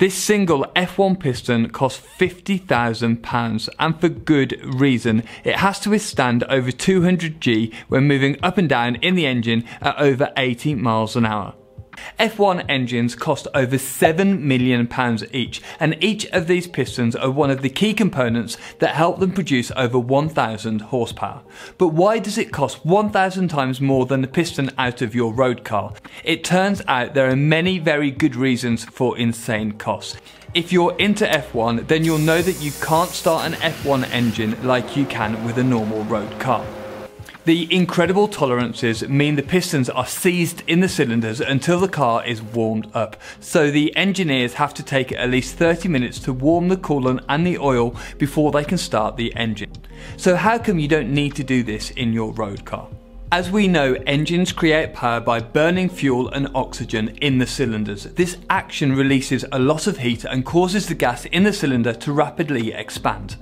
This single F1 piston costs £50,000 and for good reason. It has to withstand over 200G when moving up and down in the engine at over 80 miles an hour. F1 engines cost over £7 million each, and each of these pistons are one of the key components that help them produce over 1,000 horsepower. But why does it cost 1,000 times more than the piston out of your road car? It turns out there are many very good reasons for insane costs. If you're into F1, then you'll know that you can't start an F1 engine like you can with a normal road car. The incredible tolerances mean the pistons are seized in the cylinders until the car is warmed up, so the engineers have to take at least 30 minutes to warm the coolant and the oil before they can start the engine. So how come you don't need to do this in your road car? As we know, engines create power by burning fuel and oxygen in the cylinders. This action releases a lot of heat and causes the gas in the cylinder to rapidly expand.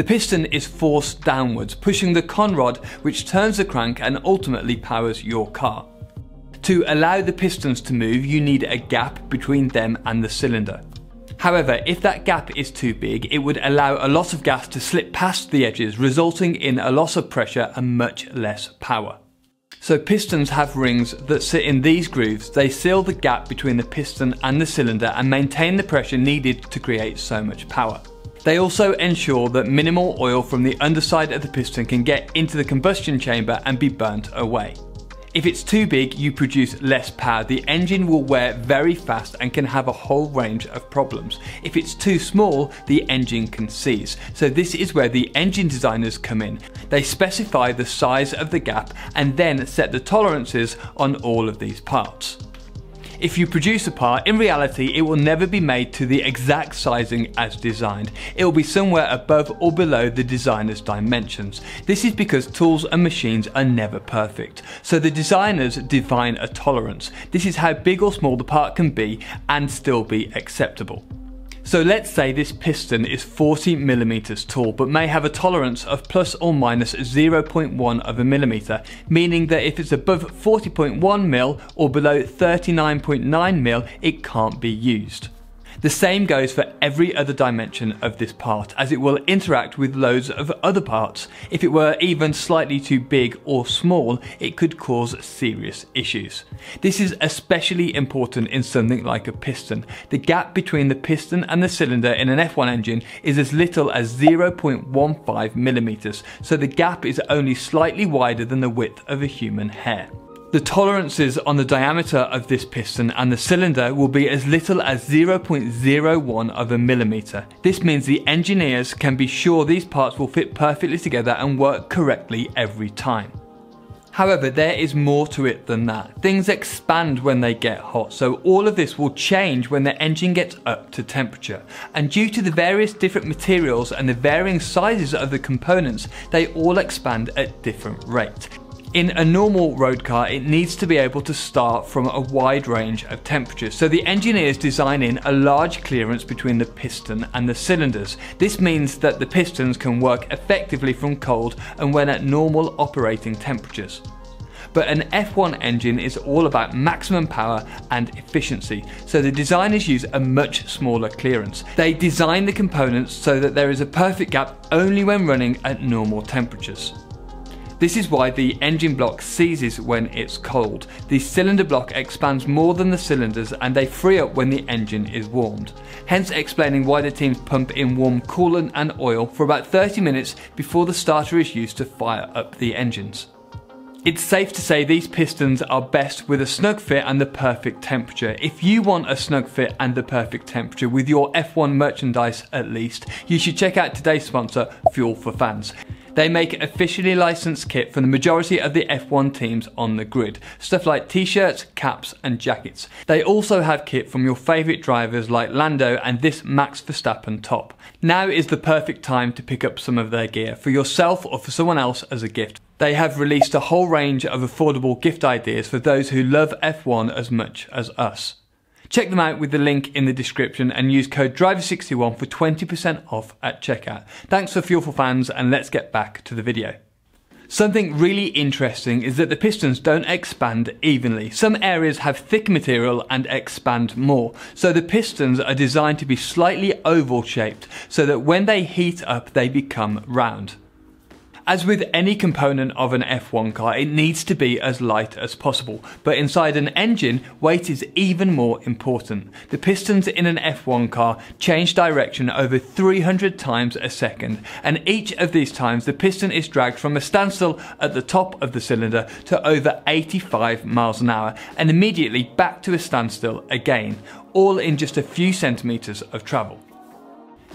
The piston is forced downwards, pushing the conrod which turns the crank and ultimately powers your car. To allow the pistons to move, you need a gap between them and the cylinder. However, if that gap is too big, it would allow a lot of gas to slip past the edges, resulting in a loss of pressure and much less power. So pistons have rings that sit in these grooves. They seal the gap between the piston and the cylinder and maintain the pressure needed to create so much power. They also ensure that minimal oil from the underside of the piston can get into the combustion chamber and be burnt away. If it's too big, you produce less power. The engine will wear very fast and can have a whole range of problems. If it's too small, the engine can seize. So this is where the engine designers come in. They specify the size of the gap and then set the tolerances on all of these parts. If you produce a part, in reality it will never be made to the exact sizing as designed. It will be somewhere above or below the designer's dimensions. This is because tools and machines are never perfect. So the designers define a tolerance. This is how big or small the part can be and still be acceptable. So let's say this piston is 40 millimeters tall, but may have a tolerance of plus or minus 0.1 of a millimeter, meaning that if it's above 40.1 mil or below 39.9 mil, it can't be used. The same goes for every other dimension of this part, as it will interact with loads of other parts. If it were even slightly too big or small, it could cause serious issues. This is especially important in something like a piston. The gap between the piston and the cylinder in an F1 engine is as little as 0.15 millimeters, so the gap is only slightly wider than the width of a human hair. The tolerances on the diameter of this piston and the cylinder will be as little as 0.01 of a millimeter. This means the engineers can be sure these parts will fit perfectly together and work correctly every time. However, there is more to it than that. Things expand when they get hot, so all of this will change when the engine gets up to temperature. And due to the various different materials and the varying sizes of the components, they all expand at different rates. In a normal road car, it needs to be able to start from a wide range of temperatures, so the engineers design in a large clearance between the piston and the cylinders. This means that the pistons can work effectively from cold and when at normal operating temperatures. But an F1 engine is all about maximum power and efficiency, so the designers use a much smaller clearance. They design the components so that there is a perfect gap only when running at normal temperatures. This is why the engine block seizes when it's cold. The cylinder block expands more than the cylinders and they free up when the engine is warmed. Hence explaining why the teams pump in warm coolant and oil for about 30 minutes before the starter is used to fire up the engines. It's safe to say these pistons are best with a snug fit and the perfect temperature. If you want a snug fit and the perfect temperature with your F1 merchandise at least, you should check out today's sponsor, Fuel for Fans. They make officially licensed kit for the majority of the F1 teams on the grid. Stuff like t-shirts, caps and jackets. They also have kit from your favourite drivers like Lando and this Max Verstappen top. Now is the perfect time to pick up some of their gear for yourself or for someone else as a gift. They have released a whole range of affordable gift ideas for those who love F1 as much as us. Check them out with the link in the description and use code DRIVER61 for 20% off at checkout. Thanks for Fuel for Fans and let's get back to the video. Something really interesting is that the pistons don't expand evenly. Some areas have thick material and expand more. So the pistons are designed to be slightly oval shaped so that when they heat up they become round. As with any component of an F1 car, it needs to be as light as possible, but inside an engine, weight is even more important. The pistons in an F1 car change direction over 300 times a second, and each of these times the piston is dragged from a standstill at the top of the cylinder to over 85 miles an hour, and immediately back to a standstill again, all in just a few centimetres of travel.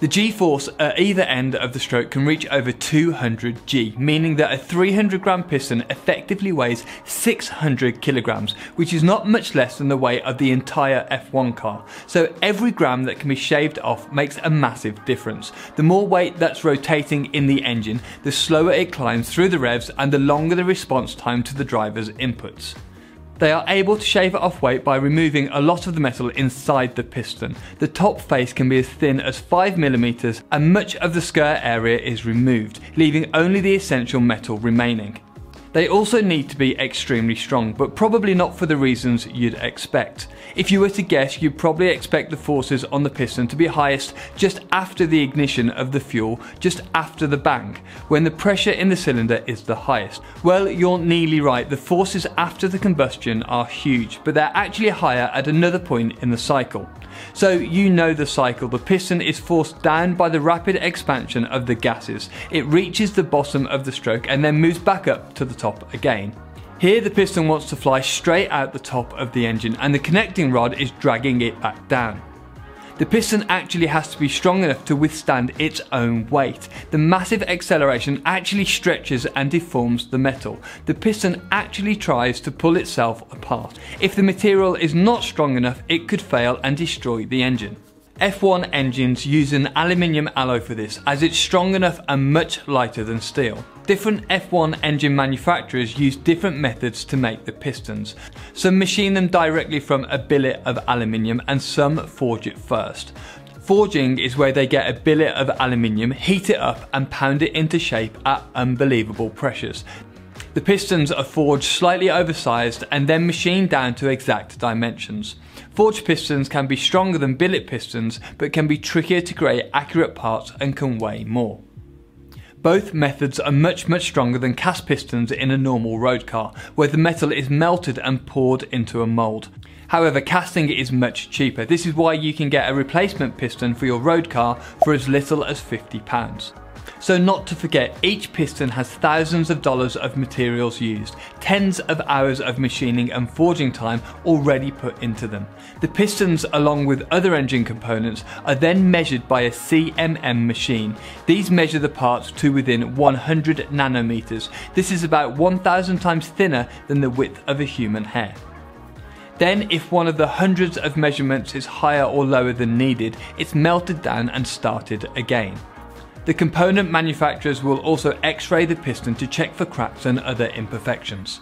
The g-force at either end of the stroke can reach over 200 g, meaning that a 300 gram piston effectively weighs 600 kilograms, which is not much less than the weight of the entire F1 car. So every gram that can be shaved off makes a massive difference. The more weight that's rotating in the engine, the slower it climbs through the revs and the longer the response time to the driver's inputs. They are able to shave it off weight by removing a lot of the metal inside the piston. The top face can be as thin as 5mm and much of the skirt area is removed, leaving only the essential metal remaining. They also need to be extremely strong, but probably not for the reasons you'd expect. If you were to guess, you'd probably expect the forces on the piston to be highest just after the ignition of the fuel, just after the bang, when the pressure in the cylinder is the highest. Well, you're nearly right, the forces after the combustion are huge, but they're actually higher at another point in the cycle. So you know the cycle. The piston is forced down by the rapid expansion of the gases. It reaches the bottom of the stroke and then moves back up to the top again. Here the piston wants to fly straight out the top of the engine and the connecting rod is dragging it back down. The piston actually has to be strong enough to withstand its own weight. The massive acceleration actually stretches and deforms the metal. The piston actually tries to pull itself apart. If the material is not strong enough, it could fail and destroy the engine. F1 engines use an aluminium alloy for this as it's strong enough and much lighter than steel. Different F1 engine manufacturers use different methods to make the pistons. Some machine them directly from a billet of aluminium and some forge it first. Forging is where they get a billet of aluminium, heat it up and pound it into shape at unbelievable pressures. The pistons are forged slightly oversized and then machined down to exact dimensions. Forged pistons can be stronger than billet pistons, but can be trickier to create accurate parts and can weigh more. Both methods are much much stronger than cast pistons in a normal road car, where the metal is melted and poured into a mould. However, casting is much cheaper. This is why you can get a replacement piston for your road car for as little as £50. So not to forget, each piston has thousands of dollars of materials used, tens of hours of machining and forging time already put into them. The pistons, along with other engine components, are then measured by a CMM machine. These measure the parts to within 100 nanometers. This is about 1,000 times thinner than the width of a human hair. Then, if one of the hundreds of measurements is higher or lower than needed, it's melted down and started again. The component manufacturers will also x-ray the piston to check for cracks and other imperfections.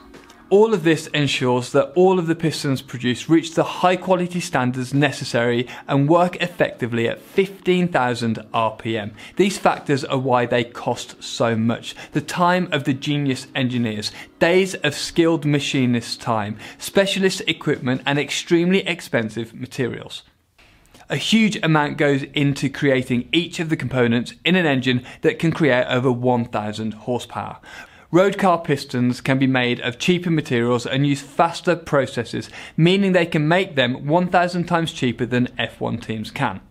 All of this ensures that all of the pistons produced reach the high quality standards necessary and work effectively at 15,000 RPM. These factors are why they cost so much. The time of the genius engineers, days of skilled machinists' time, specialist equipment and extremely expensive materials. A huge amount goes into creating each of the components in an engine that can create over 1000 horsepower. Road car pistons can be made of cheaper materials and use faster processes, meaning they can make them 1000 times cheaper than F1 teams can.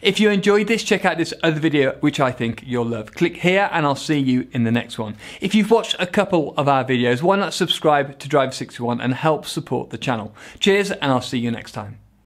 If you enjoyed this, check out this other video, which I think you'll love. Click here and I'll see you in the next one. If you've watched a couple of our videos, why not subscribe to Driver61 and help support the channel. Cheers and I'll see you next time.